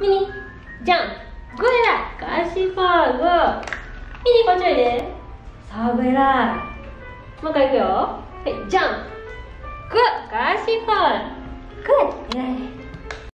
ミニ。じゃん。ゴエラガシファーグミニこっちおいで。さあグエラもう一回いくよ。はいじゃん。グガシファー。グッ偉い